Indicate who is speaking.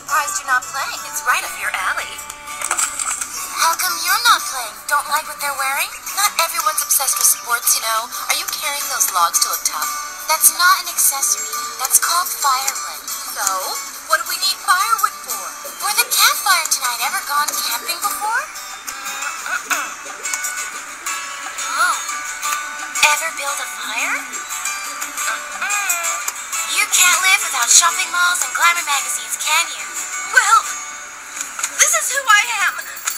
Speaker 1: surprised you're not playing. It's right up your alley.
Speaker 2: How come you're not playing? Don't like what they're wearing? Not everyone's obsessed with sports, you know. Are you carrying those logs to look tough? That's not an accessory. That's called firewood.
Speaker 1: So, what do we need firewood for?
Speaker 2: For the campfire tonight. Ever gone camping before? Oh. Ever build a fire? Can't live without shopping malls and glamour magazines, can you?
Speaker 1: Well, this is who I am.